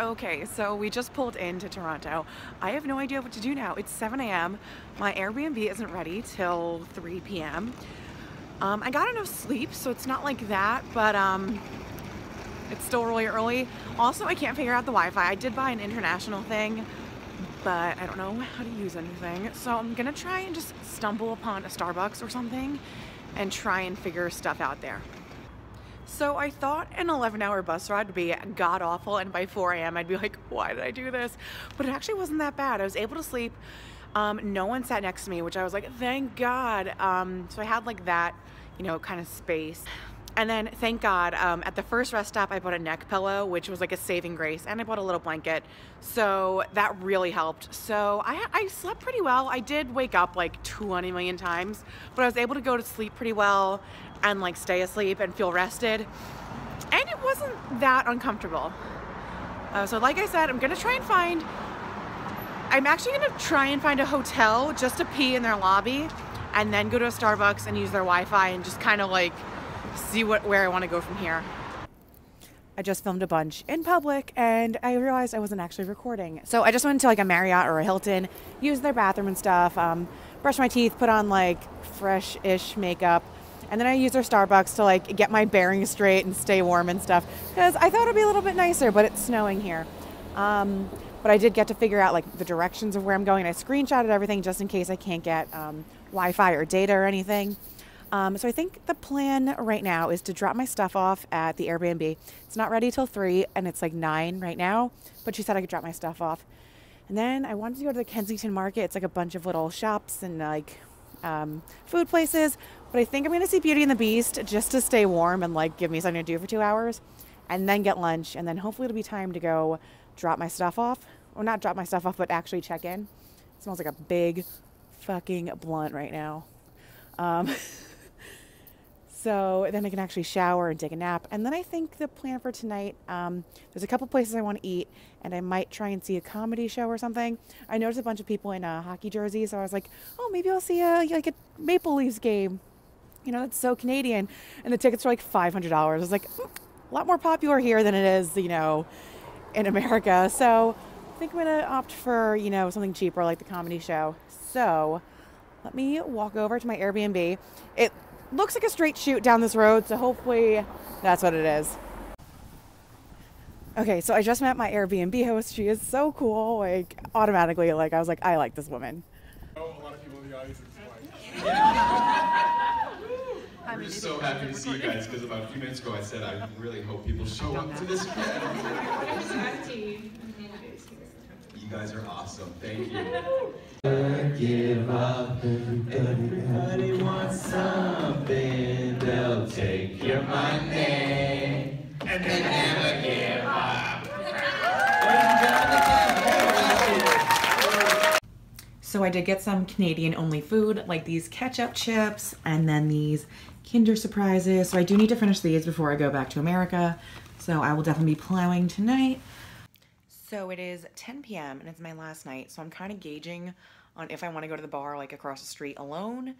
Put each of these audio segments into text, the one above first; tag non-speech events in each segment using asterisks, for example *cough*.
Okay, so we just pulled into Toronto. I have no idea what to do now. It's 7 a.m. My Airbnb isn't ready till 3 p.m. Um, I got enough sleep, so it's not like that, but um, it's still really early. Also, I can't figure out the Wi-Fi. I did buy an international thing, but I don't know how to use anything. So I'm gonna try and just stumble upon a Starbucks or something and try and figure stuff out there. So I thought an 11 hour bus ride would be god awful and by 4 a.m. I'd be like, why did I do this? But it actually wasn't that bad. I was able to sleep. Um, no one sat next to me, which I was like, thank God. Um, so I had like that, you know, kind of space. And then, thank God, um, at the first rest stop, I bought a neck pillow, which was like a saving grace, and I bought a little blanket. So that really helped. So I, I slept pretty well. I did wake up like 20 million times, but I was able to go to sleep pretty well and like stay asleep and feel rested. And it wasn't that uncomfortable. Uh, so, like I said, I'm gonna try and find. I'm actually gonna try and find a hotel just to pee in their lobby, and then go to a Starbucks and use their Wi-Fi and just kind of like see what where I want to go from here. I just filmed a bunch in public and I realized I wasn't actually recording. So I just went to like a Marriott or a Hilton, used their bathroom and stuff, um, brushed my teeth, put on like fresh-ish makeup, and then I used our Starbucks to like get my bearings straight and stay warm and stuff because I thought it'd be a little bit nicer, but it's snowing here. Um, but I did get to figure out like the directions of where I'm going. I screenshotted everything just in case I can't get um, Wi-Fi or data or anything. Um, so I think the plan right now is to drop my stuff off at the Airbnb. It's not ready till three, and it's like nine right now. But she said I could drop my stuff off, and then I wanted to go to the Kensington Market. It's like a bunch of little shops and like um, food places. But I think I'm going to see Beauty and the Beast just to stay warm and like give me something to do for two hours, and then get lunch, and then hopefully it'll be time to go drop my stuff off, or not drop my stuff off, but actually check in. It smells like a big fucking blunt right now. Um, *laughs* So then I can actually shower and take a nap. And then I think the plan for tonight, um, there's a couple places I want to eat, and I might try and see a comedy show or something. I noticed a bunch of people in uh, hockey jerseys, so I was like, oh, maybe I'll see a like a Maple Leafs game. You know, that's so Canadian. And the tickets were like $500. I was like, mm, a lot more popular here than it is, you know, in America. So I think I'm gonna opt for you know something cheaper like the comedy show. So let me walk over to my Airbnb. It looks like a straight shoot down this road, so hopefully that's what it is. Okay, so I just met my Airbnb host. She is so cool. Like automatically, like I was like, I like this woman. Oh, a lot of people in the audience are *laughs* We're just so happy to see you guys because about a few minutes ago I said I really hope people show up to this event. *laughs* You guys are awesome. Thank you. Give up. Everybody wants something. They'll take your money and they never give up. So I did get some Canadian only food, like these ketchup chips and then these Kinder Surprises. So I do need to finish these before I go back to America. So I will definitely be plowing tonight. So it is 10 p.m. and it's my last night. So I'm kind of gauging on if I want to go to the bar like across the street alone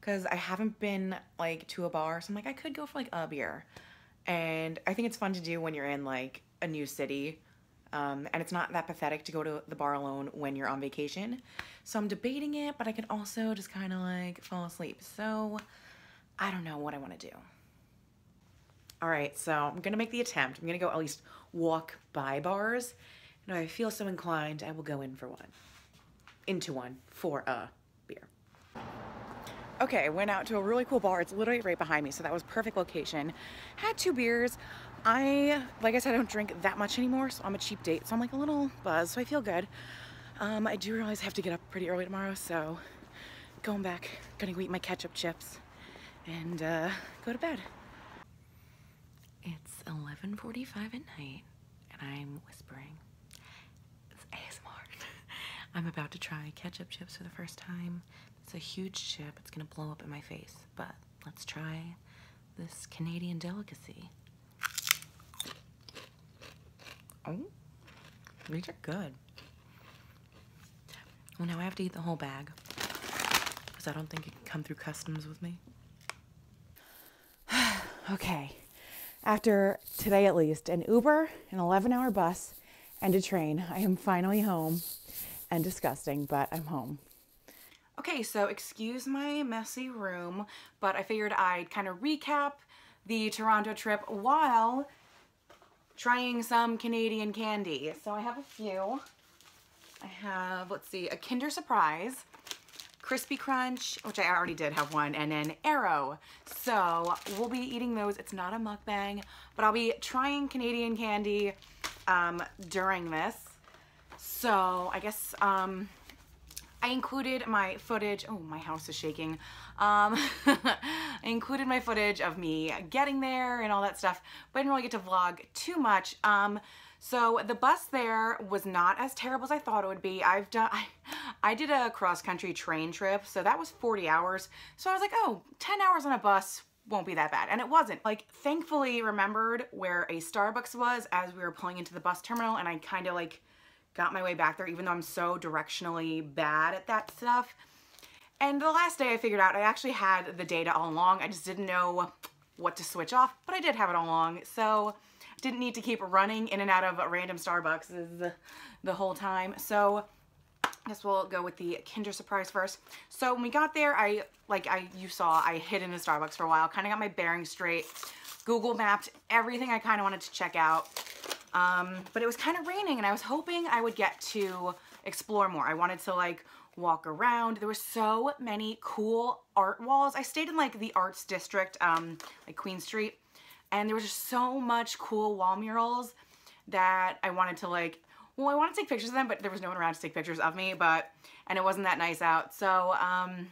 because I haven't been like to a bar. So I'm like, I could go for like a beer. And I think it's fun to do when you're in like a new city. Um, and it's not that pathetic to go to the bar alone when you're on vacation. So I'm debating it, but I can also just kind of like fall asleep. So I don't know what I want to do. All right, so I'm gonna make the attempt. I'm gonna go at least walk by bars and if I feel so inclined, I will go in for one. Into one for a beer. Okay, I went out to a really cool bar. It's literally right behind me, so that was perfect location. Had two beers. I, like I said, I don't drink that much anymore, so I'm a cheap date, so I'm like a little buzzed, so I feel good. Um, I do realize I have to get up pretty early tomorrow, so going back, gonna go eat my ketchup chips and uh, go to bed. It's 11.45 at night, and I'm whispering. I'm about to try ketchup chips for the first time. It's a huge chip. It's gonna blow up in my face. But let's try this Canadian delicacy. Oh, these are good. Well, now I have to eat the whole bag because I don't think it can come through customs with me. *sighs* okay, after today at least, an Uber, an 11 hour bus, and a train. I am finally home and disgusting, but I'm home. Okay, so excuse my messy room, but I figured I'd kind of recap the Toronto trip while trying some Canadian candy. So I have a few. I have, let's see, a Kinder Surprise, Crispy Crunch, which I already did have one, and then Aero. So we'll be eating those. It's not a mukbang, but I'll be trying Canadian candy um, during this. So I guess um, I included my footage. Oh, my house is shaking. Um, *laughs* I included my footage of me getting there and all that stuff, but I didn't really get to vlog too much. Um, so the bus there was not as terrible as I thought it would be. I've done, *laughs* I, I did a cross-country train trip, so that was 40 hours. So I was like, oh, 10 hours on a bus won't be that bad. And it wasn't. Like, thankfully remembered where a Starbucks was as we were pulling into the bus terminal, and I kind of like got my way back there, even though I'm so directionally bad at that stuff. And the last day I figured out I actually had the data all along. I just didn't know what to switch off, but I did have it all along. So didn't need to keep running in and out of random Starbucks the, whole time. So I guess we'll go with the Kinder Surprise first. So when we got there, I, like I you saw, I hid in a Starbucks for a while, kind of got my bearings straight, Google mapped everything I kind of wanted to check out. Um, but it was kind of raining and I was hoping I would get to explore more. I wanted to like walk around. There were so many cool art walls. I stayed in like the arts district, um, like Queen Street, and there was just so much cool wall murals that I wanted to like, well, I wanted to take pictures of them, but there was no one around to take pictures of me, but, and it wasn't that nice out. So, um,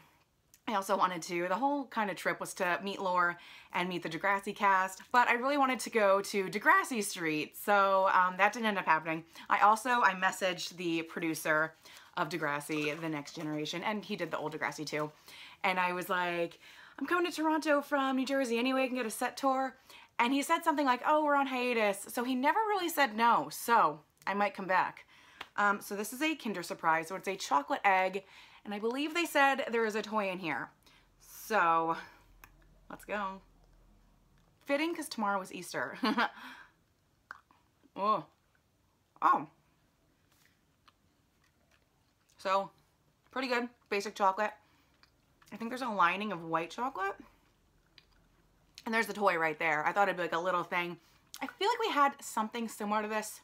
I also wanted to, the whole kind of trip was to meet Laura and meet the Degrassi cast, but I really wanted to go to Degrassi Street, so um, that didn't end up happening. I also, I messaged the producer of Degrassi, The Next Generation, and he did the old Degrassi too, and I was like, I'm coming to Toronto from New Jersey anyway, I can get a set tour, and he said something like, oh, we're on hiatus, so he never really said no, so I might come back. Um, so this is a Kinder Surprise, so it's a chocolate egg, and I believe they said there is a toy in here. So, let's go. Fitting because tomorrow is Easter. *laughs* oh. Oh. So, pretty good. Basic chocolate. I think there's a lining of white chocolate. And there's the toy right there. I thought it'd be like a little thing. I feel like we had something similar to this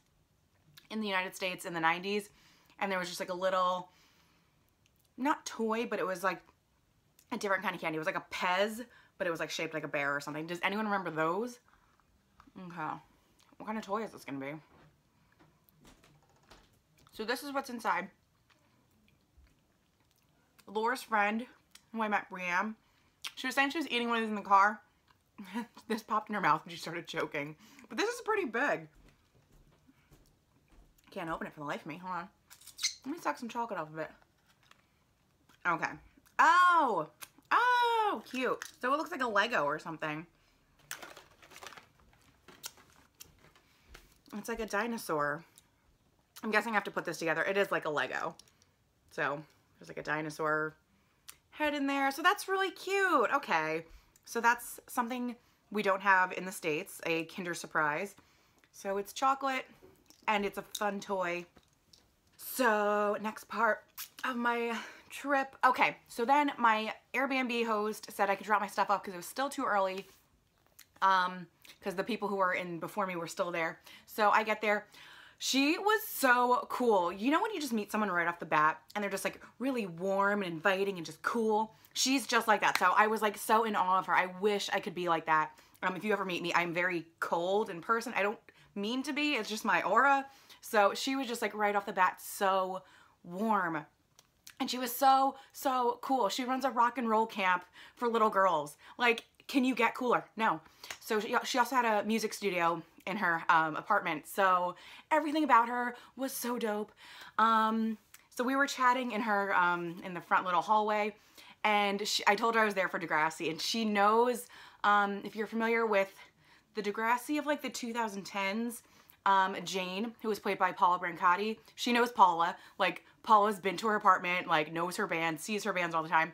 in the United States in the 90s. And there was just like a little not toy, but it was like a different kind of candy. It was like a Pez, but it was like shaped like a bear or something. Does anyone remember those? Okay. What kind of toy is this going to be? So this is what's inside. Laura's friend, who I met, Brienne, she was saying she was eating one of these in the car. *laughs* this popped in her mouth and she started choking. But this is pretty big. Can't open it for the life of me. Hold on. Let me suck some chocolate off of it. Okay. Oh, oh, cute. So it looks like a Lego or something. It's like a dinosaur. I'm guessing I have to put this together. It is like a Lego. So there's like a dinosaur head in there. So that's really cute. Okay. So that's something we don't have in the States, a Kinder Surprise. So it's chocolate and it's a fun toy. So next part of my trip. Okay, so then my Airbnb host said I could drop my stuff off because it was still too early um, because the people who were in before me were still there. So I get there. She was so cool. You know when you just meet someone right off the bat and they're just like really warm and inviting and just cool? She's just like that. So I was like so in awe of her. I wish I could be like that. Um, if you ever meet me, I'm very cold in person. I don't mean to be. It's just my aura. So she was just like right off the bat so warm and she was so, so cool. She runs a rock and roll camp for little girls. Like, can you get cooler? No. So she, also had a music studio in her um, apartment. So everything about her was so dope. Um, so we were chatting in her, um, in the front little hallway. And she, I told her I was there for Degrassi. And she knows, um, if you're familiar with the Degrassi of like the 2010s, um, Jane, who was played by Paula Brancati, she knows Paula. Like, Paula's been to her apartment, like knows her band, sees her bands all the time.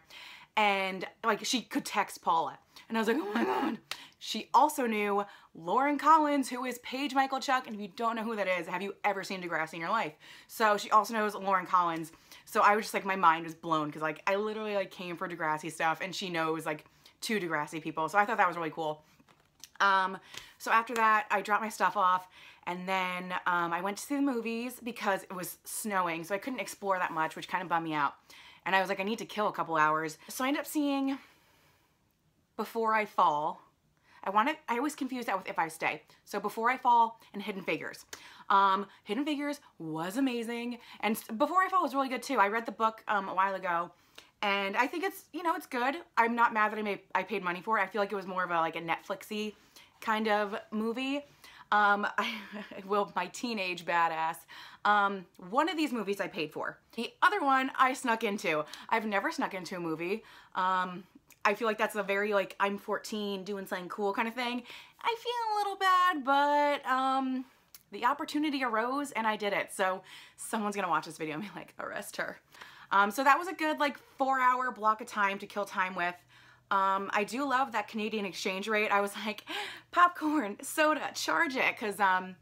And like she could text Paula. And I was like, oh my God. She also knew Lauren Collins, who is Paige Michalchuk. And if you don't know who that is, have you ever seen Degrassi in your life? So she also knows Lauren Collins. So I was just like, my mind was blown because like I literally like came for Degrassi stuff and she knows like two Degrassi people. So I thought that was really cool. Um, so after that, I dropped my stuff off and then um, I went to see the movies because it was snowing. So I couldn't explore that much, which kind of bummed me out. And I was like, I need to kill a couple hours. So I ended up seeing Before I Fall. I wanted, I always confuse that with If I Stay. So Before I Fall and Hidden Figures. Um, Hidden Figures was amazing. And Before I Fall was really good too. I read the book um, a while ago and I think it's, you know, it's good. I'm not mad that I made, I paid money for it. I feel like it was more of a, like a Netflixy kind of movie. Um, *laughs* I my teenage badass. Um, one of these movies I paid for. The other one I snuck into. I've never snuck into a movie. Um, I feel like that's a very like, I'm 14 doing something cool kind of thing. I feel a little bad, but, um, the opportunity arose and I did it. So someone's gonna watch this video and be like, arrest her. Um, so that was a good like four hour block of time to kill time with. Um, I do love that Canadian exchange rate. I was *laughs* like, popcorn, soda, charge it. Cause um,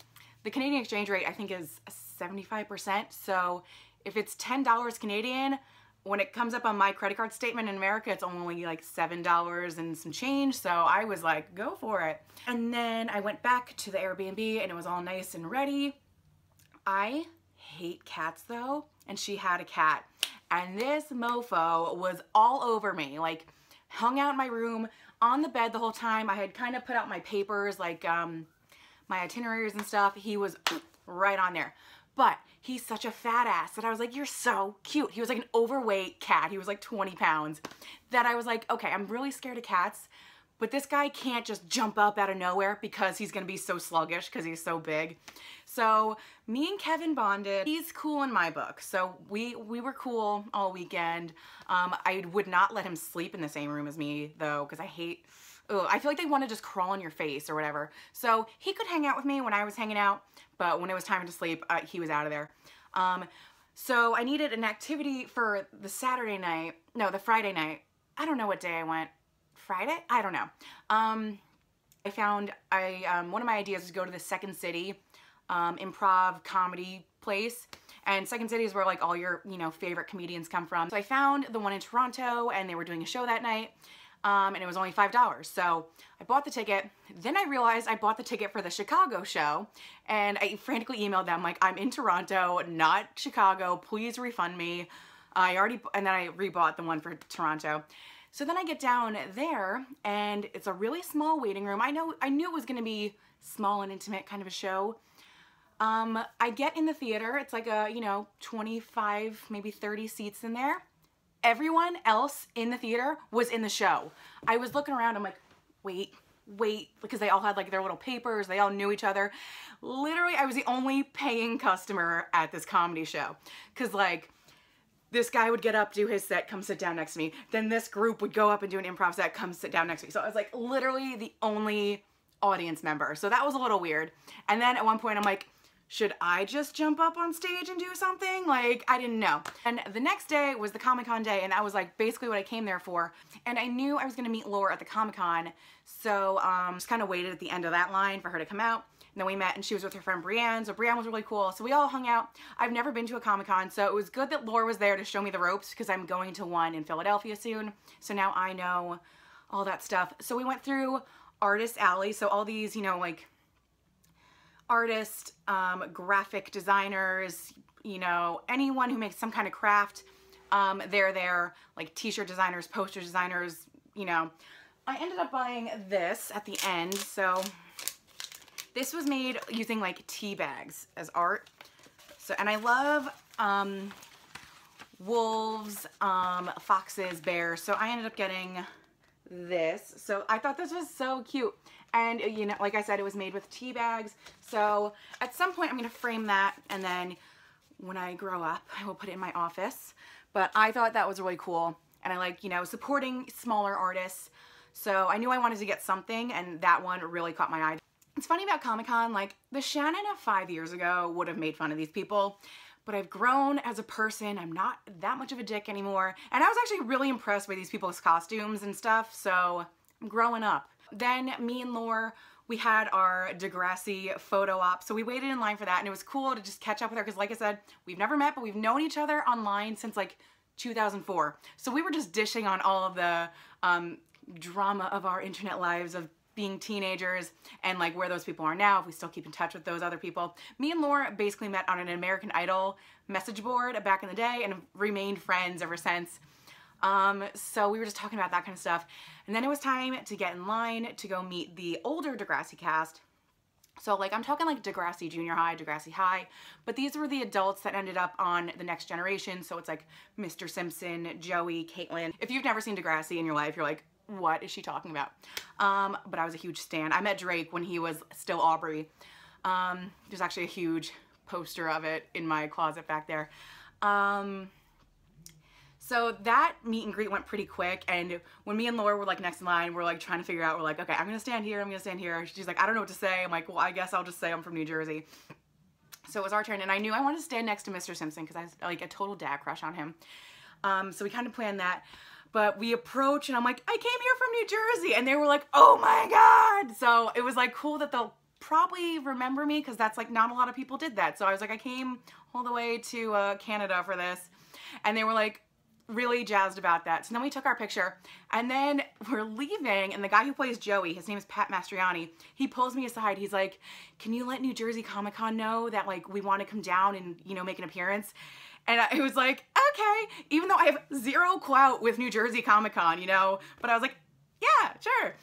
the Canadian exchange rate I think is 75%. So if it's $10 Canadian, when it comes up on my credit card statement in America, it's only like $7 and some change. So I was like, go for it. And then I went back to the Airbnb and it was all nice and ready. I hate cats though. And she had a cat. And this mofo was all over me. Like hung out in my room on the bed the whole time. I had kind of put out my papers, like um, my itineraries and stuff. He was *clears throat* right on there. But he's such a fat ass that I was like, you're so cute. He was like an overweight cat. He was like 20 pounds. That I was like, okay, I'm really scared of cats. But this guy can't just jump up out of nowhere because he's gonna be so sluggish because he's so big. So me and Kevin bonded. He's cool in my book. So we, we were cool all weekend. Um, I would not let him sleep in the same room as me though because I hate, ugh, I feel like they want to just crawl on your face or whatever. So he could hang out with me when I was hanging out, but when it was time to sleep, uh, he was out of there. Um, so I needed an activity for the Saturday night, no, the Friday night. I don't know what day I went. Friday? I don't know. Um, I found I um, one of my ideas was go to the Second City um, improv comedy place. And Second City is where like all your, you know, favorite comedians come from. So I found the one in Toronto and they were doing a show that night. Um, and it was only $5. So I bought the ticket. Then I realized I bought the ticket for the Chicago show and I frantically emailed them like, I'm in Toronto, not Chicago. Please refund me. I already, and then I rebought the one for Toronto. So then I get down there and it's a really small waiting room. I know, I knew it was going to be small and intimate kind of a show. Um, I get in the theater. It's like a, you know, 25, maybe 30 seats in there. Everyone else in the theater was in the show. I was looking around. I'm like, wait, wait, because they all had like their little papers. They all knew each other. Literally, I was the only paying customer at this comedy show. Because like, this guy would get up, do his set, come sit down next to me. Then this group would go up and do an improv set, come sit down next to me. So I was like literally the only audience member. So that was a little weird. And then at one point I'm like, should I just jump up on stage and do something? Like, I didn't know. And the next day was the Comic-Con day, and that was like basically what I came there for. And I knew I was gonna meet Laura at the Comic-Con, so um, just kind of waited at the end of that line for her to come out. And then we met and she was with her friend Brienne, so Brienne was really cool. So we all hung out. I've never been to a Comic-Con, so it was good that Laura was there to show me the ropes because I'm going to one in Philadelphia soon. So now I know all that stuff. So we went through Artist Alley, so all these, you know, like artists, um, graphic designers, you know, anyone who makes some kind of craft, um, they're there, like t-shirt designers, poster designers, you know. I ended up buying this at the end, so this was made using like tea bags as art. So, and I love um, wolves, um, foxes, bears, so I ended up getting this. So I thought this was so cute. And, you know, like I said, it was made with tea bags. So at some point I'm to frame that and then when I grow up, I will put it in my office. But I thought that was really cool. And I like, you know, supporting smaller artists. So I knew I wanted to get something and that one really caught my eye. It's funny about Comic-Con, like the Shannon of five years ago would have made fun of these people but I've grown as a person. I'm not that much of a dick anymore. And I was actually really impressed by these people's costumes and stuff. So I'm growing up. Then me and Laura, we had our Degrassi photo op. So we waited in line for that and it was cool to just catch up with her because like I said, we've never met, but we've known each other online since like 2004. So we were just dishing on all of the um, drama of our internet lives of being teenagers and like where those people are now, if we still keep in touch with those other people. Me and Laura basically met on an American Idol message board back in the day and remained friends ever since. Um, so we were just talking about that kind of stuff. And then it was time to get in line to go meet the older Degrassi cast. So like I'm talking like Degrassi Junior High, Degrassi High, but these were the adults that ended up on the next generation. So it's like Mr. Simpson, Joey, Caitlin. If you've never seen Degrassi in your life, you're like, what is she talking about? Um, but I was a huge stan. I met Drake when he was still Aubrey. Um, there's actually a huge poster of it in my closet back there. Um, so that meet and greet went pretty quick and when me and Laura were like next in line, we're like trying to figure out, we're like, okay, I'm gonna stand here, I'm gonna stand here. She's like, I don't know what to say. I'm like, well, I guess I'll just say I'm from New Jersey. So it was our turn and I knew I wanted to stand next to Mr. Simpson because I was like a total dad crush on him. Um, so we kind of planned that. But we approach and I'm like, I came here from New Jersey. And they were like, oh my God. So it was like cool that they'll probably remember me because that's like not a lot of people did that. So I was like, I came all the way to uh, Canada for this. And they were like, really jazzed about that. So then we took our picture and then we're leaving and the guy who plays Joey, his name is Pat Mastroianni, he pulls me aside. He's like, can you let New Jersey Comic Con know that like we want to come down and, you know, make an appearance? And I was like, okay, even though I have zero clout with New Jersey Comic Con, you know, but I was like, yeah, sure.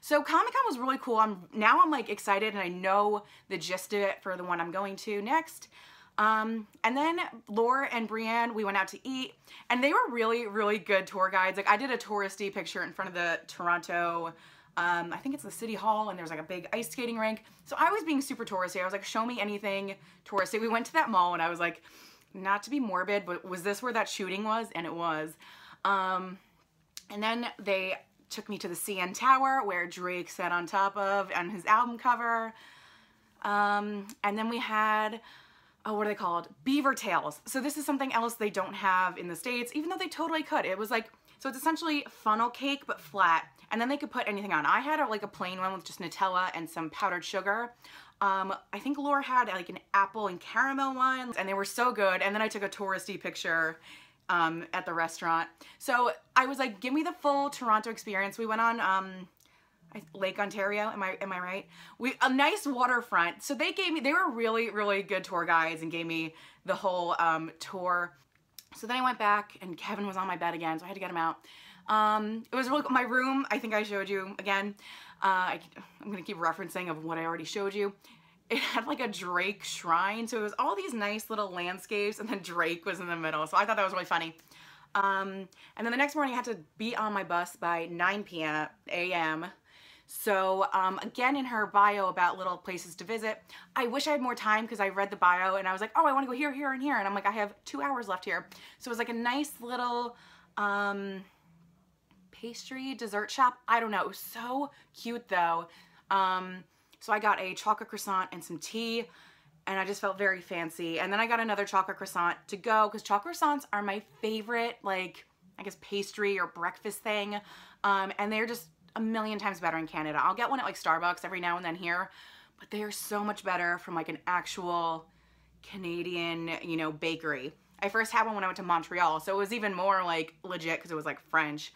So Comic Con was really cool. I'm now I'm like excited and I know the gist of it for the one I'm going to next. Um, and then Laura and Brienne, we went out to eat and they were really, really good tour guides. Like I did a touristy picture in front of the Toronto, um, I think it's the city hall and there's like a big ice skating rink. So I was being super touristy. I was like, show me anything touristy. We went to that mall and I was like, not to be morbid, but was this where that shooting was? And it was. Um, and then they took me to the CN Tower where Drake sat on top of on his album cover. Um, and then we had, oh, what are they called? Beaver tails. So this is something else they don't have in the States, even though they totally could. It was like, so it's essentially funnel cake, but flat. And then they could put anything on. I had a, like a plain one with just Nutella and some powdered sugar. Um, I think Laura had like an apple and caramel one and they were so good. And then I took a touristy picture um, at the restaurant. So I was like, give me the full Toronto experience. We went on um, Lake Ontario, am I am I right? We a nice waterfront. So they gave me they were really really good tour guides and gave me the whole um, tour. So then I went back and Kevin was on my bed again, so I had to get him out. Um, it was really my room. I think I showed you again. Uh, I, I'm gonna keep referencing of what I already showed you. It had like a Drake shrine, so it was all these nice little landscapes, and then Drake was in the middle. So I thought that was really funny. Um, and then the next morning I had to be on my bus by 9 p.m. a.m. So um, again in her bio about little places to visit, I wish I had more time because I read the bio and I was like, oh, I want to go here, here, and here. And I'm like, I have two hours left here. So it was like a nice little, um, pastry dessert shop. I don't know. It was so cute though. Um, so I got a chocolate croissant and some tea and I just felt very fancy. And then I got another chocolate croissant to go because chocolate croissants are my favorite, like, I guess pastry or breakfast thing. Um, and they're just a million times better in Canada. I'll get one at like Starbucks every now and then here, but they are so much better from like an actual Canadian, you know, bakery. I first had one when I went to Montreal, so it was even more like legit because it was like French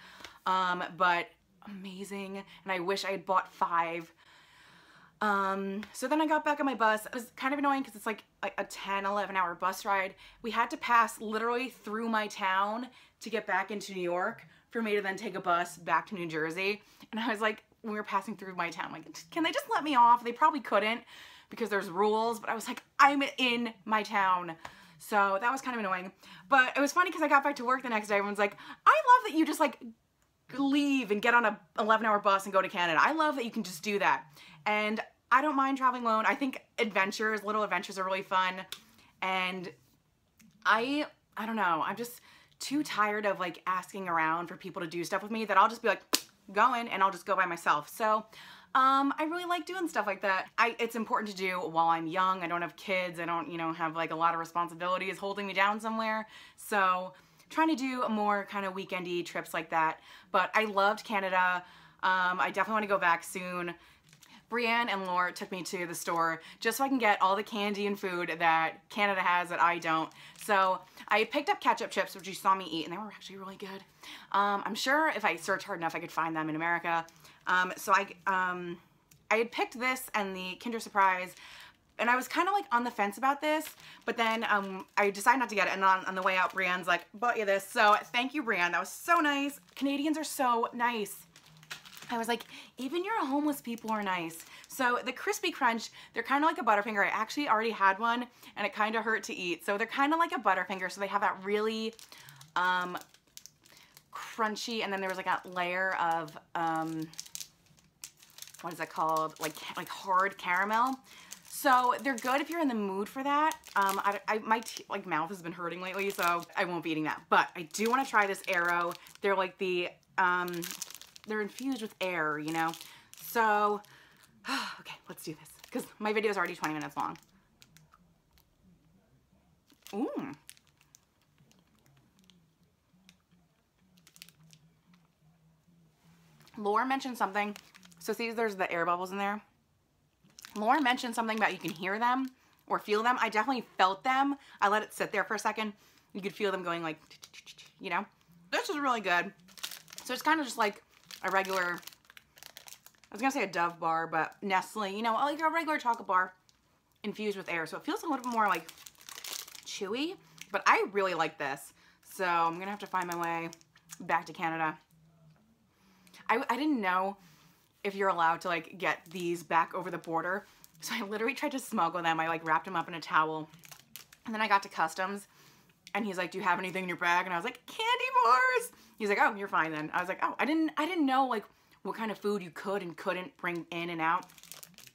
um, but amazing. And I wish I had bought five. Um, so then I got back on my bus. It was kind of annoying because it's like a, a 10, 11 hour bus ride. We had to pass literally through my town to get back into New York for me to then take a bus back to New Jersey. And I was like, we were passing through my town, like, can they just let me off? They probably couldn't because there's rules, but I was like, I'm in my town. So that was kind of annoying. But it was funny because I got back to work the next day. Everyone's like, I love that you just like leave and get on a 11 hour bus and go to Canada. I love that you can just do that. And I don't mind traveling alone. I think adventures, little adventures are really fun. And I, I don't know, I'm just too tired of like asking around for people to do stuff with me that I'll just be like, going and I'll just go by myself. So um, I really like doing stuff like that. I, it's important to do while I'm young. I don't have kids. I don't, you know, have like a lot of responsibilities holding me down somewhere. So trying to do more kind of weekendy trips like that. But I loved Canada. Um, I definitely want to go back soon. Brienne and Laura took me to the store just so I can get all the candy and food that Canada has that I don't. So I picked up ketchup chips, which you saw me eat, and they were actually really good. Um, I'm sure if I search hard enough, I could find them in America. Um, so I, um, I had picked this and the Kinder Surprise, and I was kind of like on the fence about this, but then um, I decided not to get it, and on, on the way out, Brienne's like, bought you this. So thank you, Brienne. That was so nice. Canadians are so nice. I was like, even your homeless people are nice. So the Crispy Crunch, they're kind of like a Butterfinger. I actually already had one and it kind of hurt to eat. So they're kind of like a Butterfinger. So they have that really um, crunchy and then there was like a layer of, um, what is that called? Like, like hard caramel. So they're good if you're in the mood for that. Um, I, I, my like mouth has been hurting lately, so I won't be eating that. But I do want to try this Aero. They're like the um, they're infused with air, you know? So, *sighs* okay, let's do this. Because my video is already 20 minutes long. Ooh. Laura mentioned something. So see, there's the air bubbles in there. Laura mentioned something about you can hear them or feel them. I definitely felt them. I let it sit there for a second. You could feel them going like, you know? This is really good. So it's kind of just like a regular, I was gonna say a Dove bar, but Nestle, you know, like a regular chocolate bar infused with air. So it feels a little bit more like chewy, but I really like this. So I'm gonna have to find my way back to Canada. I, I didn't know if you're allowed to like get these back over the border. So I literally tried to smuggle them. I like wrapped them up in a towel and then I got to customs and he's like, do you have anything in your bag? And I was like, candy bars. He's like, oh, you're fine then. I was like, oh, I didn't, I didn't know like what kind of food you could and couldn't bring in and out.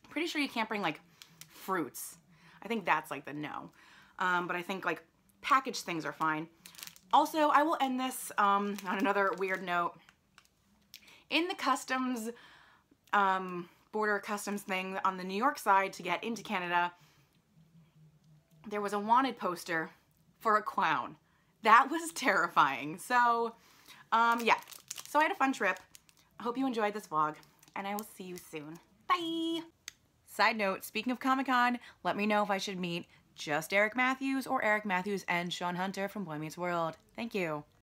Pretty sure you can't bring like fruits. I think that's like the no. Um, but I think like packaged things are fine. Also, I will end this um, on another weird note. In the customs, um, border customs thing on the New York side to get into Canada, there was a wanted poster for a clown. That was *laughs* terrifying. So, um, yeah. So I had a fun trip. I hope you enjoyed this vlog, and I will see you soon. Bye! Side note, speaking of Comic-Con, let me know if I should meet just Eric Matthews or Eric Matthews and Shawn Hunter from Boy Meets World. Thank you.